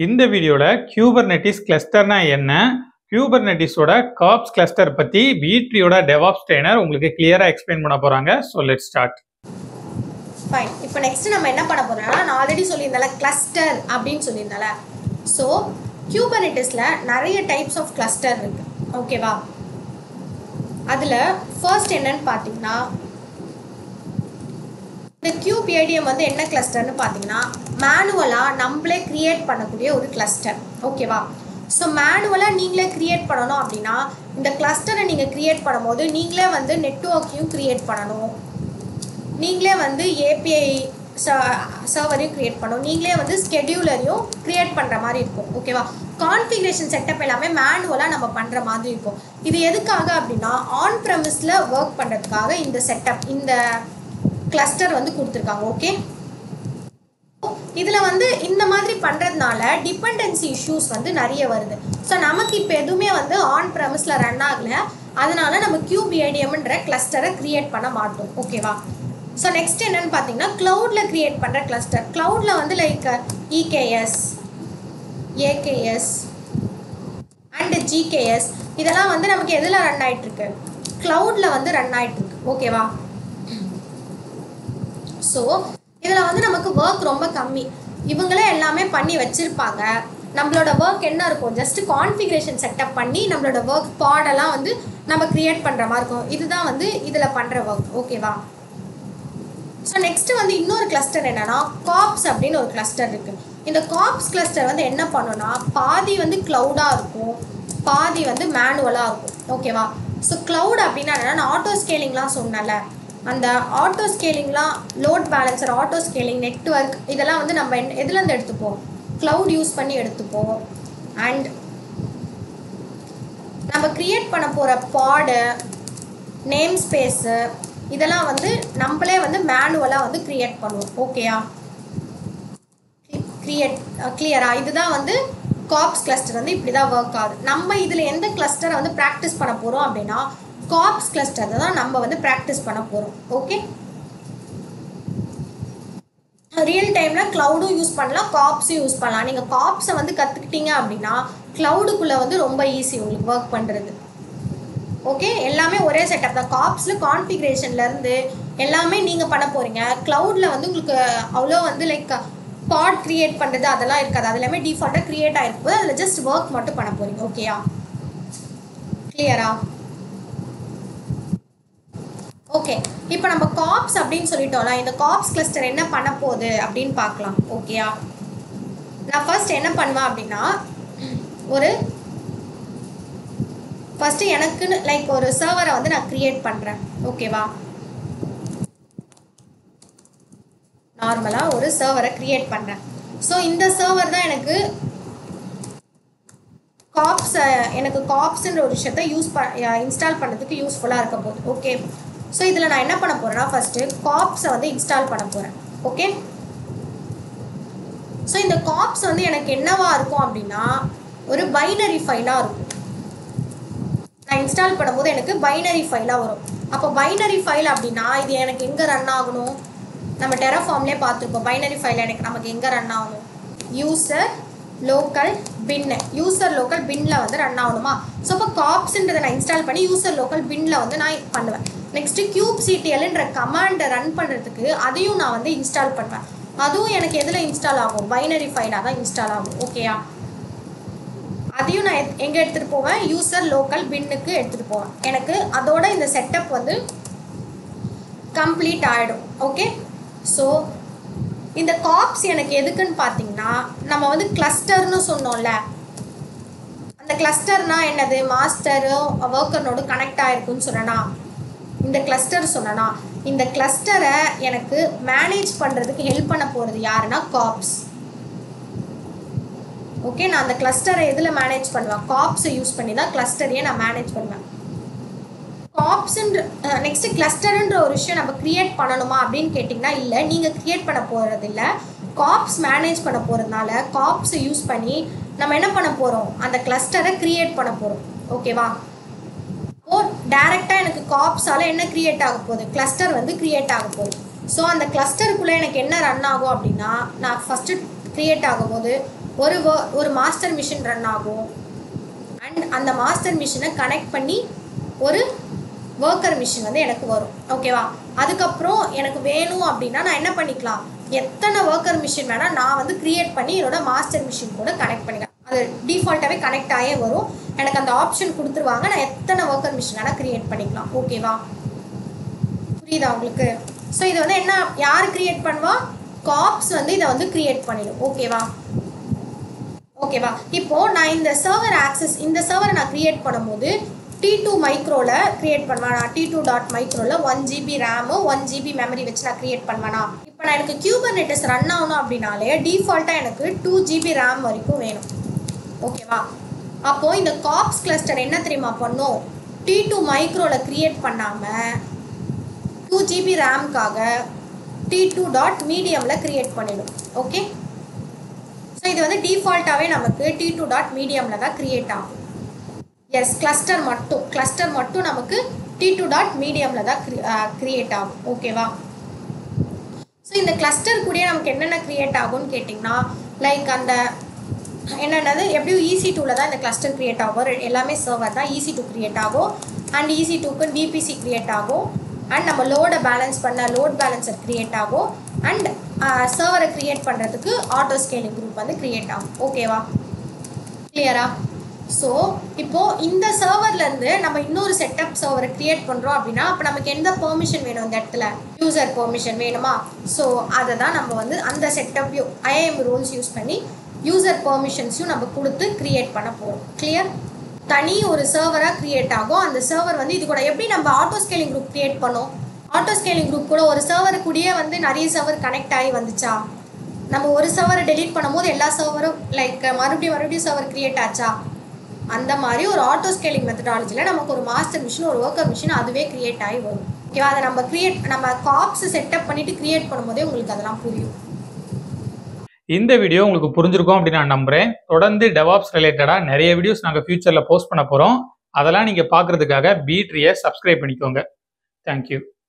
இந்த வீடியோவில் கியூபர்நெட்டிஸ் கிளஸ்டர்னா என்ன? கியூபர்நெட்டிஸோட காப்ஸ் கிளஸ்டர் பற்றி வீட்ரியோட டெவாப்ஸ் ட்ரெயினர் உங்களுக்கு கிளியராக எக்ஸ்பிளைன் பண்ண போகிறாங்க ஸோ லெட் ஸ்டார்ட் ஃபைன் இப்போ நெக்ஸ்ட் நம்ம என்ன பண்ண போகிறோம்னா நான் ஆல்ரெடி சொல்லியிருந்தேன் கிளஸ்டர் அப்படின்னு சொல்லியிருந்தால ஸோ கியூபர்நெட்டிஸில் நிறைய டைப்ஸ் ஆஃப் கிளஸ்டர் இருக்குது ஓகேவா அதில் ஃபர்ஸ்ட் என்னன்னு பார்த்தீங்கன்னா இந்த கியூப் ஏடிஎம் வந்து என்ன கிளஸ்டர்னு பார்த்தீங்கன்னா மேனுவலாக நம்மளே கிரியேட் பண்ணக்கூடிய ஒரு கிளஸ்டர் ஓகேவா ஸோ மேனுவலாக நீங்களே கிரியேட் பண்ணணும் அப்படின்னா இந்த கிளஸ்டரை நீங்கள் கிரியேட் பண்ணும்போது நீங்களே வந்து நெட்ஒர்க்கையும் கிரியேட் பண்ணணும். நீங்களே வந்து ஏபிஐ சர்வரையும் க்ரியேட் பண்ணணும். நீங்களே வந்து ஸ்கெடியூலரையும் க்ரியேட் பண்ணுற மாதிரி இருக்கும். ஓகேவா கான்ஃபிகரேஷன் செட்டப் எல்லாமே மேனுவலாக நம்ம பண்ணுற மாதிரி இருக்கும். இது எதுக்காக அப்படின்னா ஆன் ப்ரெமிஸில் ஒர்க் பண்ணுறதுக்காக இந்த செட்டப் இந்த கிளஸ்டர் வந்து கொடுத்துருக்காங்க ஓகே இதில் வந்து இந்த மாதிரி பண்ணுறதுனால டிபெண்டன்சி இஷ்யூஸ் வந்து நிறைய வருது. ஸோ நமக்கு இப்போ எதுவுமே வந்து ஆன் ப்ரமிஸில் ரன் ஆகலை. அதனால நம்ம கியூப் ஏடிஎம்ன்ற கிளஸ்டரை க்ரியேட் பண்ண மாட்டோம் ஓகேவா ஸோ நெக்ஸ்ட் என்னன்னு பார்த்தீங்கன்னா க்ளவுடில் க்ரியேட் பண்ணுற கிளஸ்டர் க்ளவுடில் வந்து like EKS AKS and GKS இதெல்லாம் வந்து நமக்கு எதில் ரன் ஆகிட்டுருக்கு க்ளவுடில் வந்து ரன் ஆகிட்டுருக்கு ஓகேவா ஸோ இதில் வந்து நமக்கு ஒர்க் ரொம்ப கம்மி. இவங்களே எல்லாமே பண்ணி வச்சுருப்பாங்க. நம்மளோட ஒர்க் என்ன இருக்கும்? ஜஸ்ட் கான்ஃபிகரேஷன் செட்டப் பண்ணி நம்மளோட ஒர்க் பாடெல்லாம் வந்து நம்ம க்ரியேட் பண்ணுற மாதிரி இருக்கும். இதுதான் வந்து இதில் பண்ணுற ஒர்க் ஓகேவா ஸோ நெக்ஸ்ட் வந்து இன்னொரு கிளஸ்டர் என்னன்னா காப்ஸ் அப்படின்னு ஒரு கிளஸ்டர் இருக்கு. இந்த காப்ஸ் கிளஸ்டர் வந்து என்ன பண்ணுன்னா பாதி வந்து க்ளவுடாக இருக்கும். பாதி வந்து மேனுவலாக இருக்கும். ஓகேவா ஸோ க்ளவுட் அப்படின்னா என்னன்னா நான் ஆட்டோ ஸ்கேலிங்லாம் சொன்னல அந்த auto ஸ்கேலிங்லாம் load balancer auto scaling network இதெல்லாம் வந்து நம்ம எதுலேருந்து எடுத்துப்போம்? க்ளவுட் யூஸ் பண்ணி எடுத்துப்போம். அண்ட் நம்ம க்ரியேட் பண்ண போகிற பாடு நேம் ஸ்பேஸு இதெல்லாம் வந்து நம்மளே வந்து மேனுவலாக வந்து க்ரியேட் பண்ணுவோம். ஓகேயா க்ரியேட் கிளியரா இதுதான் வந்து காப்ஸ் கிளஸ்டர் வந்து இப்படி தான் ஒர்க் ஆகுது. நம்ம இதில் எந்த கிளஸ்டரை வந்து ப்ராக்டிஸ் பண்ண போகிறோம் அப்படின்னா காப்ஸ் கிளஸ்டர் தான் நம்ம வந்து ப்ராக்டிஸ் பண்ண போகிறோம் ஓகே ரியல் டைமில் க்ளவுடும் யூஸ் பண்ணலாம் காப்ஸும் யூஸ் பண்ணலாம். நீங்கள் காப்ஸை வந்து கற்றுக்கிட்டீங்க அப்படின்னா க்ளவுடுக்குள்ளே வந்து ரொம்ப ஈஸி உங்களுக்கு ஒர்க் பண்ணுறது ஓகே எல்லாமே ஒரே செட்டப் தான். காப்ஸில் கான்ஃபிகரேஷன்லேருந்து எல்லாமே நீங்கள் பண்ண போகிறீங்க க்ளவுடில் வந்து உங்களுக்கு அவ்வளோ வந்து லைக் பாட் க்ரியேட் பண்ணுறது அதெல்லாம் இருக்காது. அது எல்லாமே டிஃபால்ட்டாக க்ரியேட் ஆகிருக்கும் போது அதில் ஜஸ்ட் ஒர்க் மட்டும் பண்ண போகிறீங்க ஓகேயா கிளியரா ஓகே இப்போ நம்ம காப்ஸ் அப்படின்னு சொல்லிட்டோம்ல இந்த காப்ஸ் கிளஸ்டர் என்ன பண்ண போகுது அப்படின்னு பார்க்கலாம். ஓகேயா நான் ஃபர்ஸ்ட் என்ன பண்ணுவேன் அப்படின்னா ஒரு ஃபஸ்ட்டு எனக்குன்னு லைக் ஒரு சர்வரை வந்து நான் க்ரியேட் பண்ணுறேன் ஓகேவா நார்மலாக ஒரு சர்வரை க்ரியேட் பண்ணுறேன் ஸோ இந்த சர்வர் தான் எனக்கு காப்ஸ் எனக்கு காப்ஸ்ன்ற ஒரு விஷயத்த யூஸ் ப இன்ஸ்டால் பண்ணுறதுக்கு யூஸ்ஃபுல்லாக இருக்க போகுது. ஓகே ஸோ இதில் நான் என்ன பண்ண போகிறேன்னா ஃபஸ்ட்டு காப்ஸை வந்து இன்ஸ்டால் பண்ண போகிறேன் ஓகே ஸோ இந்த காப்ஸ் வந்து எனக்கு என்னவா இருக்கும் அப்படின்னா ஒரு பைனரி ஃபைலாக இருக்கும். நான் இன்ஸ்டால் பண்ணும்போது எனக்கு பைனரி ஃபைலாக வரும். அப்போ பைனரி ஃபைல் அப்படின்னா இது எனக்கு எங்கே ரன் ஆகணும்? நம்ம டெரஃபார்ம்லேயே பார்த்துருப்போம். பைனரி ஃபைல் எனக்கு நமக்கு எங்கே ரன் ஆகணும்? User local bin user local பின்னில் வந்து ரன் ஆகணுமா? ஸோ அப்போ காப்ஸுன்றதை நான் இன்ஸ்டால் பண்ணி யூசர் லோக்கல் பின்னில் வந்து நான் பண்ணுவேன். நெக்ஸ்ட்டு கியூப் சிடிஎல்ன்ற கமாண்டை ரன் பண்ணுறதுக்கு அதையும் நான் வந்து இன்ஸ்டால் பண்ணுவேன். அதுவும் எனக்கு எதில் இன்ஸ்டால் ஆகும்? பைனரி ஃபைலாக தான் இன்ஸ்டால் ஆகும். ஓகேயா அதையும் நான் எங்கே எடுத்துகிட்டு போவேன்? யூசர் லோக்கல் பின்னுக்கு எடுத்துகிட்டு போவேன். எனக்கு அதோட இந்த செட்டப் வந்து கம்ப்ளீட் ஆகிடும் ஓகே ஸோ இந்த காப்ஸ் எனக்கு எதுக்குன்னு பார்த்தீங்கன்னா நம்ம வந்து கிளஸ்டர்னு சொன்னோம்ல. அந்த கிளஸ்டர்னால் என்னது? மாஸ்டரும் ஒர்க்கர்னோடு கனெக்ட் ஆகிருக்குன்னு சொன்னேன்னா இந்த கிளஸ்டர் சொன்னேன்னா இந்த கிளஸ்டரை எனக்கு மேனேஜ் பண்ணுறதுக்கு ஹெல்ப் பண்ண போகிறது யாருன்னா காப்ஸ் ஓகே நான் அந்த கிளஸ்டரை எதில் மேனேஜ் பண்ணுவேன்? காப்ஸை யூஸ் பண்ணி தான் கிளஸ்டரையே நான் மேனேஜ் பண்ணுவேன். காப்ஸுன்ற நெக்ஸ்ட் கிளஸ்டருன்ற ஒரு விஷயம் நம்ம க்ரியேட் பண்ணணுமா அப்படின்னு கேட்டிங்கன்னா இல்லை நீங்கள் க்ரியேட் பண்ண போகிறது இல்லை. காப்ஸ் மேனேஜ் பண்ண போகிறதுனால காப்ஸை யூஸ் பண்ணி நம்ம என்ன பண்ண போகிறோம் அந்த கிளஸ்டரை க்ரியேட் பண்ண போகிறோம் ஓகேவா டேரெக்டாக எனக்கு காப்ஸால் என்ன க்ரியேட் ஆக போகுது? கிளஸ்டர் வந்து க்ரியேட் ஆக போகுது. ஸோ அந்த கிளஸ்டருக்குள்ளே எனக்கு என்ன ரன் ஆகும் அப்படின்னா நான் ஃபஸ்ட்டு க்ரியேட் ஆகும்போது ஒரு ஒரு மாஸ்டர் மிஷின் ரன் ஆகும். அண்ட் அந்த மாஸ்டர் மிஷினை கனெக்ட் பண்ணி ஒரு ஒர்க்கர் மிஷின் வந்து எனக்கு வரும். ஓகேவா அதுக்கப்புறம் எனக்கு வேணும் அப்படின்னா நான் என்ன பண்ணிக்கலாம்? எத்தனை ஒர்க்கர் மிஷின் வேணால் நான் வந்து க்ரியேட் பண்ணி என்னோட மாஸ்டர் மிஷின் கூட கனெக்ட் பண்ணிக்கலாம். அது டிஃபால்ட்டாகவே கனெக்ட் ஆகியே வரும். எனக்கு அந்த ஆப்ஷன் கொடுத்துருவாங்க. நான் எத்தனை ஒர்க்கர் மிஷின் வேணால் கிரியேட் பண்ணிக்கலாம். ஓகேவா புரியுதா உங்களுக்கு? ஸோ இது வந்து என்ன? யார் கிரியேட் பண்ணுவா? காப்ஸ் வந்து இதை வந்து கிரியேட் பண்ணிடும். ஓகேவா ஓகேவா இப்போ நான் இந்த சர்வர் ஆக்சஸ் இந்த சர்வரை நான் கிரியேட் பண்ணும்போது டி டூ மைக்ரோவில் கிரியேட் நான் T two dot மைக்ரோவில் one GB RAM one GB memory வச்சு நான் கிரியேட் பண்ணுவேனா? இப்போ நான் எனக்கு கியூபர் நெட்டஸ் ரன் ஆகணும் அப்படின்னாலே டிஃபால்ட்டாக எனக்கு டூ ஜிபி ரேம் வரைக்கும் வேணும். ஓகேவா அப்போது இந்த காப்ஸ் கிளஸ்டர் என்ன தெரியுமா பண்ணும்? டி டூ மைக்ரோவில் க்ரியேட் பண்ணாமல் டூ ஜிபி ரேம்க்காக டி டூ டாட் மீடியமில் க்ரியேட் பண்ணிடும். ஓகே ஸோ இது வந்து டிஃபால்ட்டாகவே நமக்கு டி டூ டாட் மீடியமில் தான் க்ரியேட் ஆகும். எஸ் கிளஸ்டர் மட்டும். கிளஸ்டர் மட்டும் நமக்கு டி டூ டாட் மீடியமில் தான் க்ரியேட் ஆகும். ஓகேவா ஸோ இந்த கிளஸ்டர் கூடயே நமக்கு என்னென்ன க்ரியேட் ஆகும்னு கேட்டிங்கன்னா லைக் அந்த என்னென்னது எப்படியும் ஈசி டூவில் தான் இந்த கிளஸ்டர் க்ரியேட் ஆகும். எல்லாமே சர்வர் தான் ஈசி டூ க்ரியேட் ஆகும். அண்ட் ஈசி டூக்கு டிபிசி க்ரியேட் ஆகும். அண்ட் நம்ம லோடை பேலன்ஸ் பண்ண லோட் பேலன்சர் க்ரியேட் ஆகும். அண்ட் சர்வரை க்ரியேட் பண்ணுறதுக்கு ஆட்டோ ஸ்கேலிங் குரூப் வந்து கிரியேட் ஆகும். ஓகேவா கிளியரா ஸோ இப்போ இந்த சர்வர்லேருந்து நம்ம இன்னொரு செட்டப் சர்வரை க்ரியேட் பண்ணுறோம் அப்படின்னா அப்போ நமக்கு எந்த பெர்மிஷன் வேணும் இந்த இடத்துல? யூசர் பெர்மிஷன் வேணுமா? ஸோ அதை தான் நம்ம வந்து அந்த செட்டப்பையும் ஐஏஎம் ரூல்ஸ் யூஸ் பண்ணி யூசர் பெர்மிஷன்ஸையும் நம்ம கொடுத்து கிரியேட் பண்ண போகிறோம் கிளியர் தனி ஒரு சர்வராக கிரியேட் ஆகும். அந்த சர்வர் வந்து இது கூட எப்படி நம்ம ஆட்டோ ஸ்கேலிங் குரூப் கிரியேட் பண்ணோம்? ஆட்டோ ஸ்கேலிங் குரூப் கூட ஒரு சர்வர் கூடயே வந்து நிறைய சர்வர் கனெக்ட் ஆகி வந்துச்சா? நம்ம ஒரு சர்வரை டெலீட் பண்ணும்போது எல்லா சர்வரும் லைக் மறுபடியும் மறுபடியும் சர்வர் கிரியேட் ஆச்சா? அந்த மாதிரி ஒரு ஆட்டோ ஸ்கேலிங் மெத்தடாலஜியில் நமக்கு ஒரு மாஸ்டர் மிஷின் ஒரு ஒர்க்கர் மிஷின் அதுவே கிரியேட் ஆகி வரும். ஓகேவா அதை நம்ம கிரியேட் நம்ம காப்ஸ் செட்டப் பண்ணிட்டு கிரியேட் பண்ணும்போதே உங்களுக்கு அதெல்லாம் புரியும். இந்த வீடியோ உங்களுக்கு புரிஞ்சிருக்கும் அப்படின்னு நான் நம்புறேன். தொடர்ந்து டெவாப்ஸ் ரிலேட்டடாக நிறைய வீடியோஸ் நாங்கள் ஃபியூச்சரில் போஸ்ட் பண்ண போகிறோம் அதெல்லாம் நீங்கள் பார்க்குறதுக்காக பீட்ரியை சப்ஸ்கிரைப் பண்ணிக்கோங்க. தேங்க்யூ